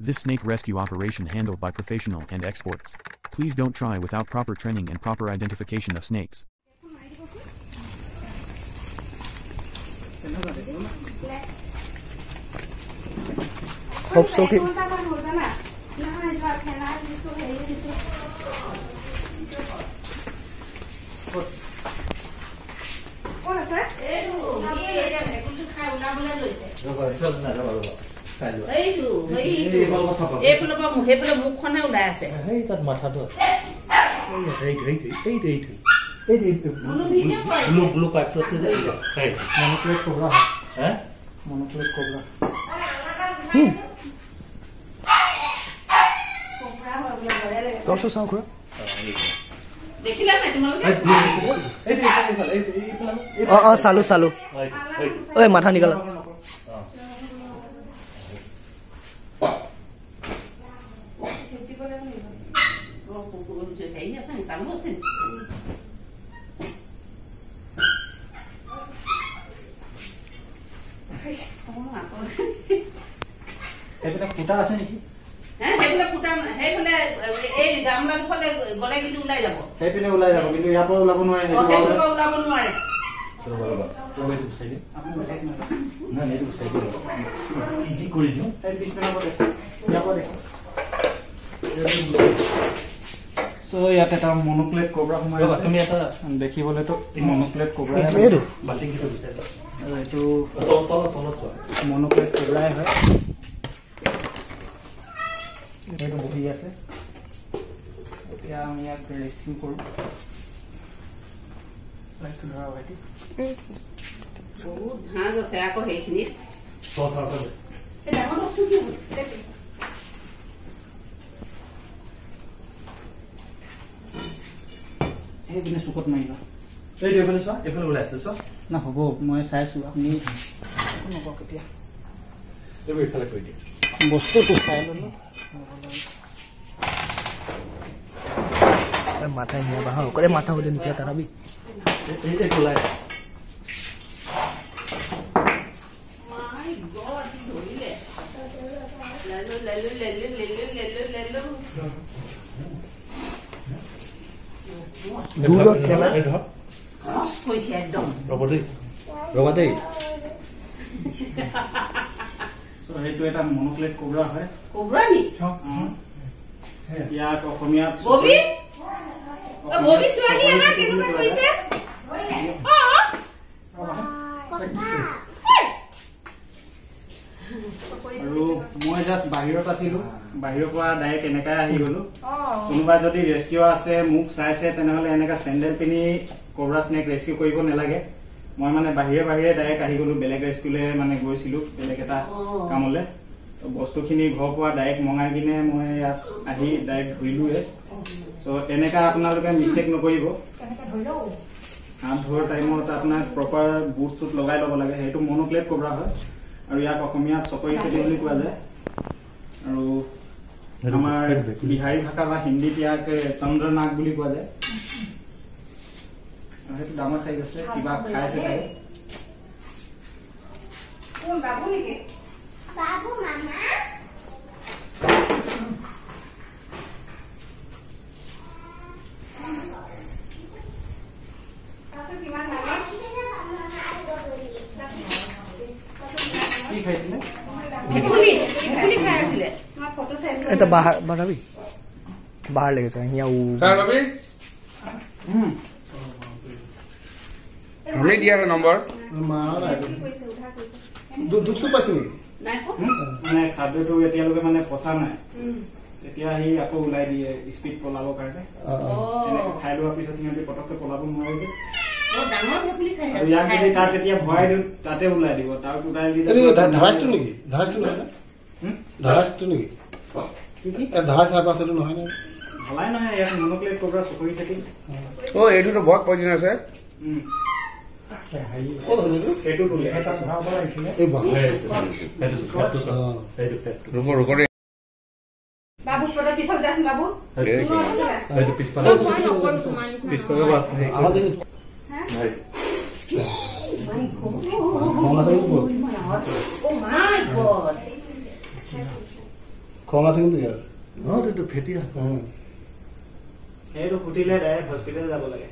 This snake rescue operation handled by professional and experts. Please don't try without proper training and proper identification of snakes. Hope số আছে দৰ্শক চাওঁ খুৰা অঁ অঁ চালো চালো ঐ মাথা নিকালা হেৰি আছে নি তামোল আছে নি এইপিনে ফুটা আছে নেকি হে, সেইফালে ফুটা সেইফালে এই গামলাৰ ফালে গ'লে কিন্তু ওলাই যাব। সেইপিনে ওলাই যাব কিন্তু ইয়াৰ পৰা ওলাব নোৱাৰে ওলাব নোৱাৰে। কৰি দিওঁ। চ' ইয়াত এটা মনোপ্লেট কবৰা সোমাই আছে। তুমি এটা দেখিবলৈতো মনোপ্লেট কবৰাই এইটো বাল্টিং কিটো বিচাৰিবা আৰু এইটো তলত তলত তলত চোৱা মনোপ্লেট কবৰাই হয় এইটো বহি আছে এতিয়া আমি ইয়াক ৰেচিং কৰোঁ লাইটটো ধৰা ভাইটি বহুত ঘাঁহ আছে আকৌ সেইখিনিত সেইপিনে চুকত মাৰিবা এইটো এইফালে চোৱা এইফালে ওলাই আছে চোৱা না হ'ব মই চাইছোঁ আপুনি নকওক এতিয়া এইবোৰ এইফালে কৰি দিয়া বস্তুটো চাই ল'লোঁ মাথা নিয়া বাহা কৰে মাথা হতে নিকলা তাৰা भी এই- এই এইটো ওলাই আছে। My God, সি ধৰিলে লেলো লেলো লেলো লেলো লেলো লেলো দূৰত এই ধৰক। মস্ত হৈছে একদম ৰ'ব দেই ৰ'বা দেই চ' সেইটো এটা মনোপ্লেট কবৰা হয়। কবৰা নি? ইয়াক অসমীয়াত ববি? অ, ববি ছোৱালী আমাৰ কেনেকুৱা কৰিছে? অ, আৰু মই জাষ্ট বাহিৰত আছিলো। বাহিৰৰ পৰা ডাইৰেক্ট এনেকাই আহি গলো। কোনোবা যদি ৰেস্কিউ আছে মোক চাইছে তেনেহলে এনেকা চেণ্ডেল পিন্ধি কবৰা স্নেক ৰেস্কিউ কৰিব নালাগে। মই মানে বাহিৰে বাহিৰে ডাইৰেক্ট আহি গলো বেলেগ ৰেস্কিউলে মানে গৈছিলো বেলেগ এটা। কামলে। ত' বস্তুখিনি ঘৰৰ পৰা ডাইৰেক্ট মঙাই কিনে মই ইয়াত আহি ডাইৰেক্ট ধৰিলোৱে চ' তেনেকা আপোনালোকে মিষ্টেক নকৰিব। হাত ধোৱাৰ টাইমত আপোনাৰ প্ৰপাৰ বুট চুট লগাই ল'ব লাগে। সেইটো মনোপ্লেট কবৰা হয়। আৰু ইয়াক অসমীয়াত চকৰি খেতি বুলি কোৱা যায়। আৰু আমাৰ বিহাৰী ভাষা বা হিন্দীত ইয়াক চন্দ্ৰনাগ বুলি কোৱা যায়। সেইটো ডাঙৰ চাইজ আছে কিবা খাই আছে চাগে। কোন বাবু নেকি? কি খাইছিলে? ভেকুলী ভেকুলী খাই আছিলে। এটা বাহার বাড়াবি বাহার লেগেছে ইয়া উ আমি দিয়া নম্বৰ নাই খোৱা? মানে খাদ্যটো এতিয়ালৈকে মানে পচা নাই। তেতিয়া সি আকৌ ওলাই দিয়ে স্পীড পলাবৰ কাৰণে। অ, এনেকে খাই লোৱাৰ পিছত সিহঁতি পটককে পলাব নোৱাৰে যে। বৰ ডাঙৰ ভেকুলী খাই আৰু ইয়াক যদি তাত আছে এতিয়া ভৰাই দিওঁ তাতে ওলাই দিব। তাৰ ওলাই দিলে এইটো ধা- ধাৰাজটো নেকি? ধাৰাজটো নহয় হুম? ধাৰাজটো নেকি? এই ধাৰা চাহ পাছটো নহয় নে? ভালাই নহয় ইয়াত মনোপ্লেট কবৰা চকৰি থাকি। অ এইটোতো বৰ পইজন আছে। বাবু তহঁতৰ পিছত যাচোন বাবু সেইটো সেইটো পিছফালে পিছফালে বাট হেৰি আমাৰ কৰি- দেখি হয়। ভঙা চাগে ক'ত? Oh my God. খং আছে কিন্তু ইয়াৰ নহয় এইটো ফেটি উম। সেইটো ফুটিলে ডাইৰেক্ট হস্পিটেল যাব লাগে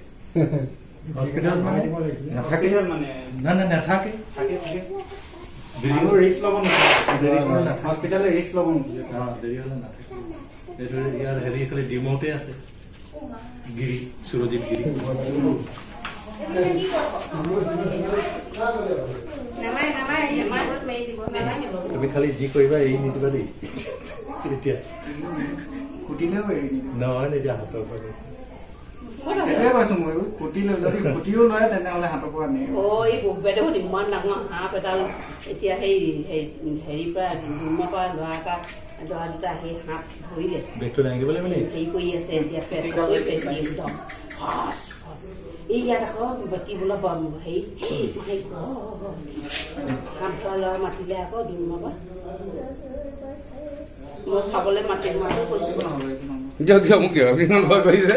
হস্পিটেল মানে? নাথাকে? নাই নাই নাথাকে। ল'ব। হস্পিটেলে ল'ব দেৰি হ'লে এইটো ইয়াৰ হেৰি ডিমৌতে আছে। গিৰি গিৰি। তুমি খালি যি কৰিবা এৰি নিদিবা দেই। নহয় নিদিয়া হাতৰ পৰা সেইটোৱে কৈছো ময়ো ফুটিলে যদি ফুটিও লয় তেনেহ'লে হাতৰ পৰা নিয়ে অ এই বহুবে দেখোন ইমান ডাঙৰ সাপ এডাল এতিয়া সেই হেৰি- হেৰিৰ পৰা ডুমৰ পৰা ল'ৰা এটা ল'ৰা দুটা সেই সাপ ধৰিলে বেগটো দাঙিব লাগিব নেকি হেৰি কৰি আছে এতিয়া পেটৰ পেটি একদম ফাচ, ফাচ। এই ইয়াত আকৌ বাকী বোলে ব- হেৰি my God। সাপ ধৰা ল'ৰা মাতিলে আকৌ ডুমৰ পৰা মই চাবলৈ মাতি মাতো কৈছো একো নহ'ব একো নহ'ব দিয়ক দিয়ক মোক দিয়ক আপুনি ভয় কৰিছে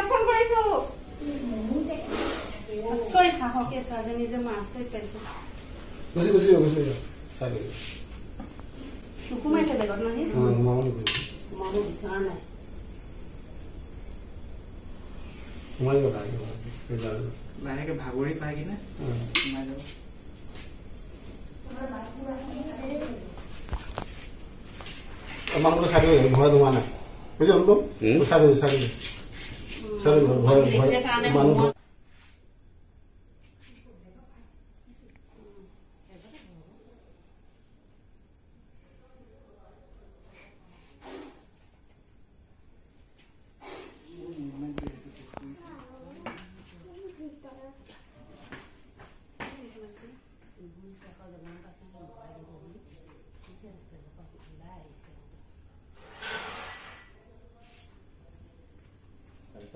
পিছত ফোন কৰিছো আচৰিত সাহসী ছোৱালীজনী যে মই আচৰিত পাইছো গুচি গুচি যোৱা, গুচি যোৱা। চাই লওঁ। নোসোমাইছে বেগত নাহি অ, মাও নকৰিব। মানুহ বিচৰা নাই সোমাই যাব লাগে, সোমাই যাব। লাহেকে ভাগৰি পাই কিনে উম। সোমাই যাব মানুহটো চাই দিব, ভয় সোমোৱা নাই বুজি অনুপম উম। চাই চাই দিব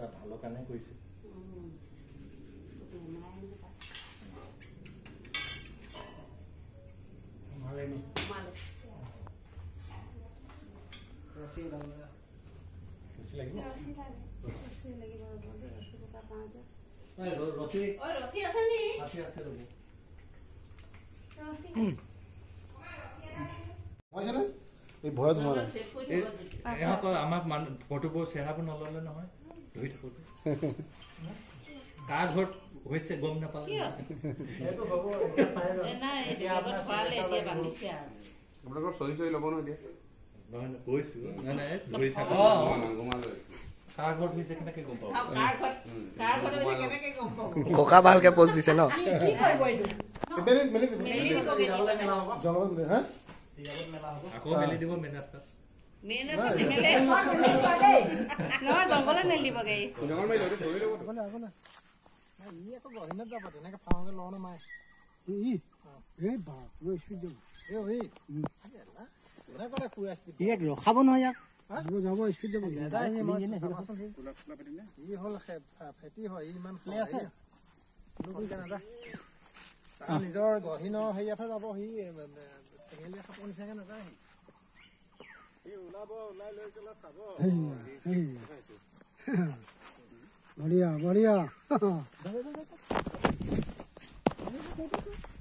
তাৰ ভালৰ কাৰণে কৰিছে। বেছি লাগিব। নাই, ৰ- ৰছী। ঐ ৰছী আছে নি আছে আছে ৰ'ব। সোমাইছেনে এই ভয়ত সোমোৱা নাই চেভ কৰি এই দিব যদি। ইহঁতৰ আমাক মানুহ ফটোবোৰ চেহেৰাবোৰ নল'লে নহয়। থাকোঁতে কাৰ ঘৰত হৈছে গম নাপালে আপোনালোকৰ ল'ব নহয় এতিয়া? কৈছো নাই নাই ধৰি থাকো। কাৰ ঘৰত হৈছে কেনেকে গম পাব? চাওক, কাৰ ঘৰত কাৰ ঘৰত হৈছে কেনেকে গম পাব? ককা ভালকে পোজ দিছে ন? কি কৰিব এইটো? মেলি মেলি দিব। মেলি জংঘলত হ'ব আকৌ মেইন ৰাস্তাত মেইন ৰাস্তাত নেমেলে নহয় জঙৰ মাৰি ধৰি ধৰি ল'ব ৰখাব নহয় ইয়াক নিজৰ গহীনৰ হেৰিয়াতহে যাব সি চেঙেলীয়া সাপৰ নিচিনাকে নাযায় बढ़िया बढ़िया